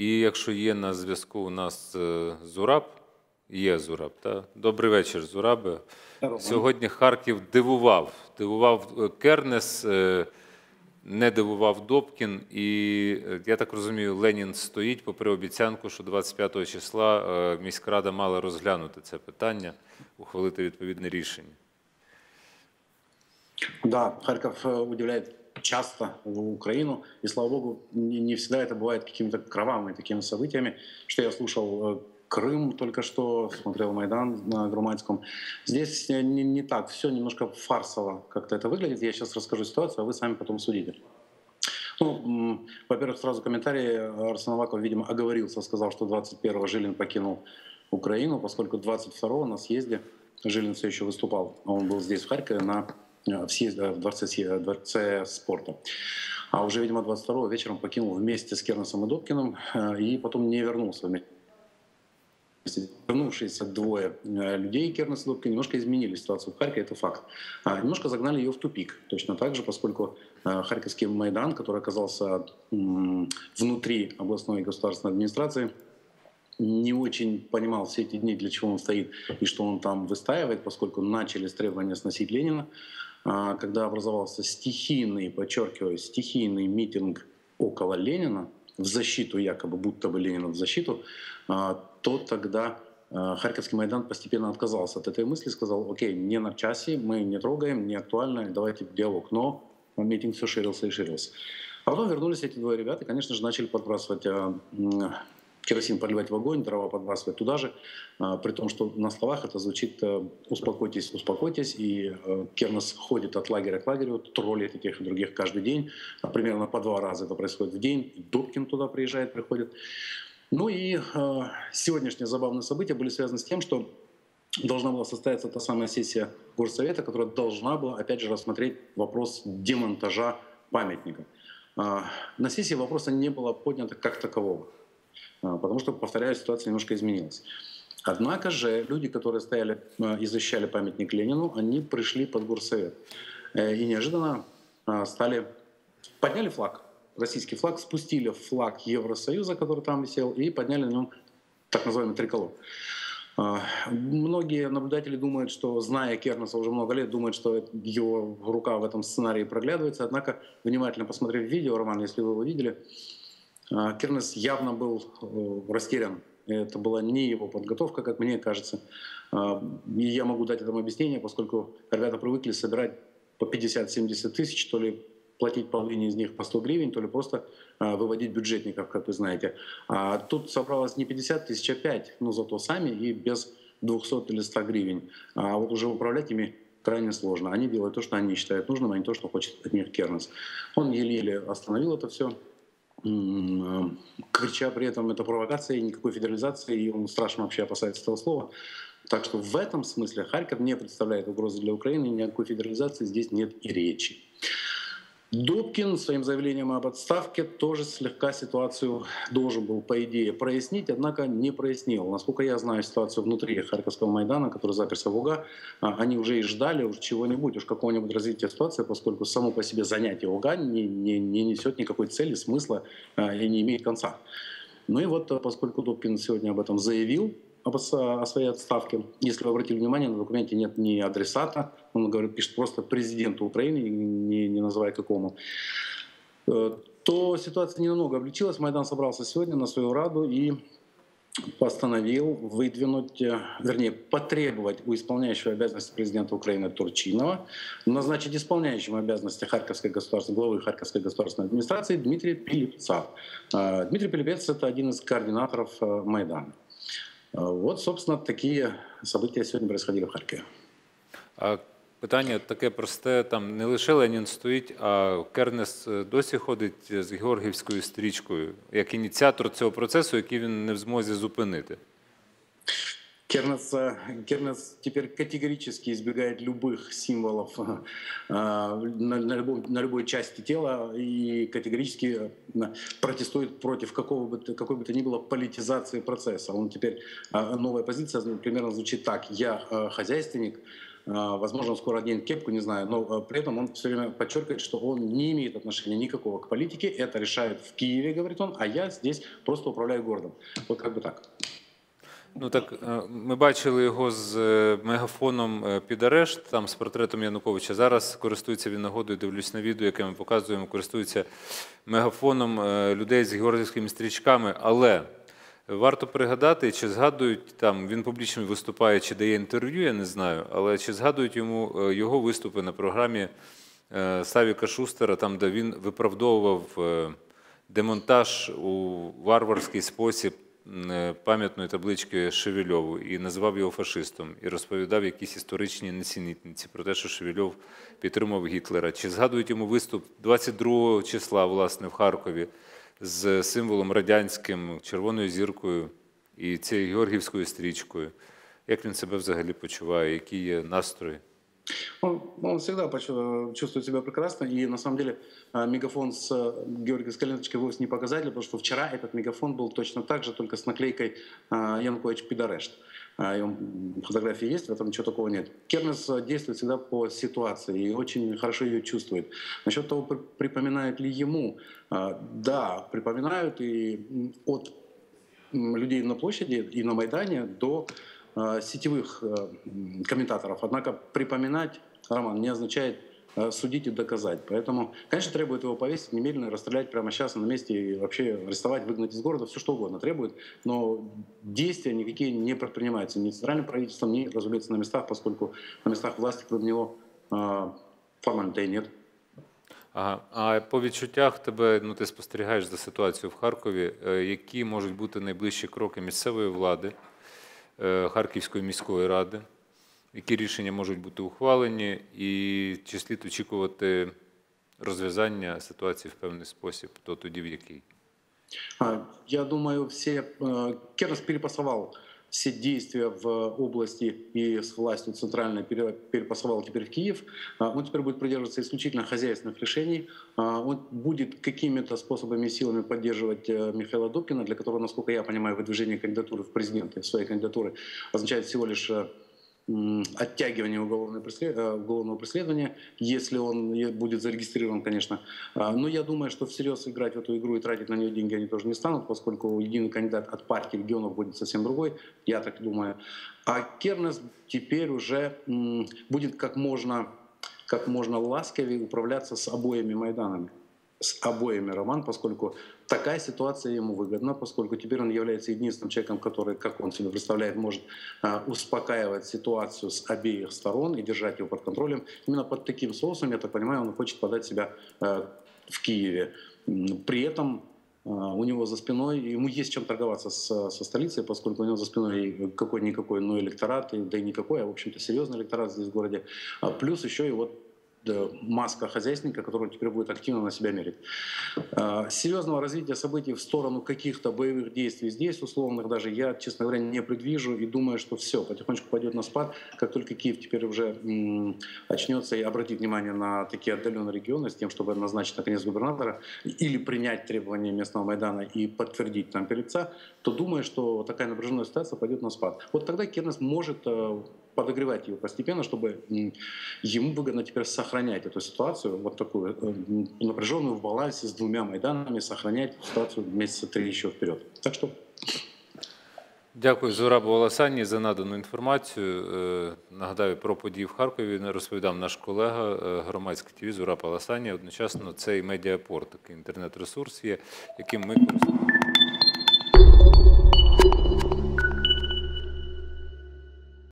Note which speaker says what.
Speaker 1: І якщо є на зв'язку у нас е, Зураб, є Зураб, так? Добрий вечір, Зурабе. Сьогодні Харків дивував. Дивував е, Кернес, е, не дивував Добкін. І я так розумію, Ленін стоїть попри обіцянку, що 25 числа міськрада мала розглянути це питання, ухвалити відповідне рішення.
Speaker 2: Да, Харьков э, удивляет часто в Украину, и слава богу, не, не всегда это бывает какими-то кровавыми такими событиями, что я слушал э, Крым только что, смотрел Майдан на Громадском. Здесь не, не так, все немножко фарсово как-то это выглядит. Я сейчас расскажу ситуацию, а вы сами потом судите. Ну, во-первых, сразу комментарий. Арсен Аваков, видимо, оговорился, сказал, что 21-го Жилин покинул Украину, поскольку 22-го на съезде Жилин все еще выступал. Он был здесь, в Харькове, на в, съезде, в дворце, съе- дворце спорта. А уже, видимо, 22-го вечером покинул вместе с Кернесом и Добкиным э, и потом не вернулся вместе. Вернувшиеся двое э, людей, Кернес и Добкин, немножко изменили ситуацию в Харькове, это факт. А, немножко загнали ее в тупик. Точно так же, поскольку э, Харьковский Майдан, который оказался внутри областной государственной администрации, не очень понимал все эти дни, для чего он стоит и что он там выстаивает, поскольку начались требования сносить Ленина, когда образовался стихийный, подчеркиваю, стихийный митинг около Ленина в защиту, якобы будто бы Ленина в защиту, а, то тогда а, Харьковский Майдан постепенно отказался от этой мысли, сказал, окей, не на часе, мы не трогаем, не актуально, давайте диалог. Но митинг все ширился и ширился. А потом вернулись эти двое ребят и, конечно же, начали подбрасывать а, керосин подливать в огонь, дрова подбрасывать туда же, а, при том, что на словах это звучит э, «успокойтесь, успокойтесь», и э, Кернес ходит от лагеря к лагерю, троллит и тех и других каждый день, А примерно по два раза это происходит в день, и Добкин туда приезжает, приходит. Ну и э, сегодняшние забавные события были связаны с тем, что должна была состояться та самая сессия Горсовета, которая должна была, опять же, рассмотреть вопрос демонтажа памятника. А, На сессии вопроса не было поднято как такового, потому что, повторяю, ситуация немножко изменилась. Однако же люди, которые стояли э, и защищали памятник Ленину, они пришли под Горсовет. Э, И неожиданно а, стали, подняли флаг, российский флаг, спустили флаг Евросоюза, который там висел, и подняли на нем так называемый триколор. А, Многие наблюдатели думают, что, зная Кернеса уже много лет, думают, что его рука в этом сценарии проглядывается. Однако, внимательно посмотрев видео, Роман, если вы его видели, а, Кернес явно был э, растерян. Это была не его подготовка, как мне кажется. А, И я могу дать этому объяснение, поскольку ребята привыкли собирать по 50-70 тысяч, то ли платить половине из них по 100 гривен, то ли просто а, выводить бюджетников, как вы знаете. А тут собралось не 50 тысяч, а 5, но зато сами и без 200 или 100 гривен. А вот уже управлять ими крайне сложно. Они делают то, что они считают нужным, а не то, что хочет от них Кернес. Он еле-еле остановил это все, крича при этом это провокация, и никакой федерализации, и он страшно вообще опасается этого слова. Так что в этом смысле Харьков не представляет угрозы для Украины, никакой федерализации здесь нет и речи. Добкин своим заявлением об отставке тоже слегка ситуацию должен был, по идее, прояснить, однако не прояснил. Насколько я знаю ситуацию внутри Харьковского Майдана, который заперся в УГА, а, они уже и ждали уж чего-нибудь, уж какого-нибудь развития ситуации, поскольку само по себе занятие УГА не, не, не несет никакой цели, смысла а, и не имеет конца. Ну и вот, а, поскольку Добкин сегодня об этом заявил, о своей отставке. Если вы обратили внимание, на документе нет ни адресата, он говорит, пишет просто президенту Украины, не, не называя какому, Э, то ситуация немного облегчилась. Майдан собрался сегодня на свою раду и постановил выдвинуть, э, вернее, потребовать у исполняющего обязанности президента Украины Турчинова назначить исполняющим обязанности Харьковской государственной, главы Харьковской государственной администрации Дмитрия Пилипца. Э, Дмитрий Пилипец – это один из координаторов Майдана. Вот, собственно, такие события сегодня происходили в Харькове.
Speaker 1: Питання таке просте: там не лише Ленін стоїть, а Кернес е, досі ходить з Георгівською стрічкою як ініціатор цього процесу, який він не в змозі зупинити.
Speaker 2: Кернес, э, Кернес теперь категорически избегает любых символов э, на, на, любой, на любой части тела и категорически э, протестует против какого бы, какой бы то ни было политизации процесса. Он теперь, э, новая позиция примерно звучит так. Я э, хозяйственник, э, Возможно, он скоро оденет кепку, не знаю, но при этом он все время подчеркивает, что он не имеет отношения никакого к политике, это решает в Киеве, говорит он, а я здесь просто управляю городом. Вот как бы так.
Speaker 1: Ну так е, ми бачили його з е, мегафоном е, під арешт, там з портретом Януковича. Зараз користується він нагодою, дивлюсь на відео, яке ми показуємо, користується мегафоном людей з георгіївськими стрічками. Але варто пригадати, чи згадують там, він публічно виступає, чи дає інтерв'ю, я не знаю, але чи згадують йому його виступи на програмі Савіка Шустера, там, де він виправдовував демонтаж у варварський спосіб пам'ятної таблички Шевельову і називав його фашистом, і розповідав якісь історичні несенітниці про те, що Шевельов підтримав Гітлера. Чи згадують йому виступ 22 числа, власне, в Харкові з символом радянським, червоною зіркою і цією георгівською стрічкою? Як він себе взагалі почуває, які є настрої?
Speaker 2: Он, всегда почу- чувствует себя прекрасно, и на самом деле а, мегафон с э, георгиевской ленточкой вовсе не показатель, потому что вчера этот мегафон был точно так же, только с наклейкой Янукович Пидорешт. А, Фотографии есть, в этом ничего такого нет. Кернес э, действует всегда по ситуации и очень хорошо ее чувствует. Насчет того, при- припоминают ли ему, да, припоминают и от людей на площади и на Майдане до э, сетевых э, м, комментаторов. Однако припоминать, Роман, не означает э, судить и доказать. Поэтому, конечно, требует его повесить немедленно, расстрелять прямо сейчас на месте и вообще арестовать, выгнать из города, все что угодно требует. Но действия никакие не предпринимаются ни центральным правительством, ни, разумеется, на местах, поскольку на местах власти, кроме него, э, формально-то и нет.
Speaker 1: Ага. А по відчуттях тебе, ну ти спостерігаєш за ситуацією в Харкові. е, Які можуть бути найближчі кроки місцевої влади, е, Харківської міської ради? Які рішення можуть бути ухвалені, і чи слід очікувати розв'язання ситуації в певний спосіб, то тоді в який?
Speaker 2: Я думаю, все керас перепасував. Все действия в области и с властью центральной пере- перепасовал теперь в Киев. А, Он теперь будет придерживаться исключительно хозяйственных решений. А, Он будет какими-то способами и силами поддерживать э, Михаила Добкина, для которого, насколько я понимаю, выдвижение кандидатуры в президенты, своей кандидатуры, означает всего лишь э, оттягивание э, уголовного преследования, если он будет зарегистрирован, конечно. А, Но я думаю, что всерьез играть в эту игру и тратить на нее деньги они тоже не станут, поскольку единый кандидат от партии регионов будет совсем другой, я так думаю. А Кернес теперь уже будет как можно, как можно ласковее управляться с обоими Майданами. С обоими Роман, поскольку такая ситуация ему выгодна, поскольку теперь он является единственным человеком, который, как он себе представляет, может а, успокаивать ситуацию с обеих сторон и держать его под контролем. Именно под таким соусом, я так понимаю, он хочет подать себя э, в Киеве. При этом а, у него за спиной, ему есть чем торговаться с- со столицей, поскольку у него за спиной какой-никакой, но электорат, и- да и никакой, а в общем-то серьезный электорат здесь в городе. А Плюс еще и вот маска хозяйственника, которую он теперь будет активно на себя мерить. А, Серьезного развития событий в сторону каких-то боевых действий здесь, условных даже, я, честно говоря, не предвижу и думаю, что все, потихонечку пойдет на спад, как только Киев теперь уже очнется и обратит внимание на такие отдаленные регионы с тем, чтобы назначить наконец губернатора или принять требования местного Майдана и подтвердить там передца, то думаю, что такая напряженная ситуация пойдет на спад. Вот тогда Кернес может э, подогревать ее постепенно, чтобы м, ему выгодно теперь сохранять эту ситуацию, вот такую э, м, напряженную в балансе с двумя Майданами, сохранять ситуацию месяца три еще вперед. Так что
Speaker 1: Дякую Зурабу Оласані за надану інформацію. Е, Нагадаю, про події в Харкові розповідав наш колега е, громадське ТВ Зураб Оласані. Одночасно це і медіапорт, такий інтернет-ресурс є, яким ми користуємося.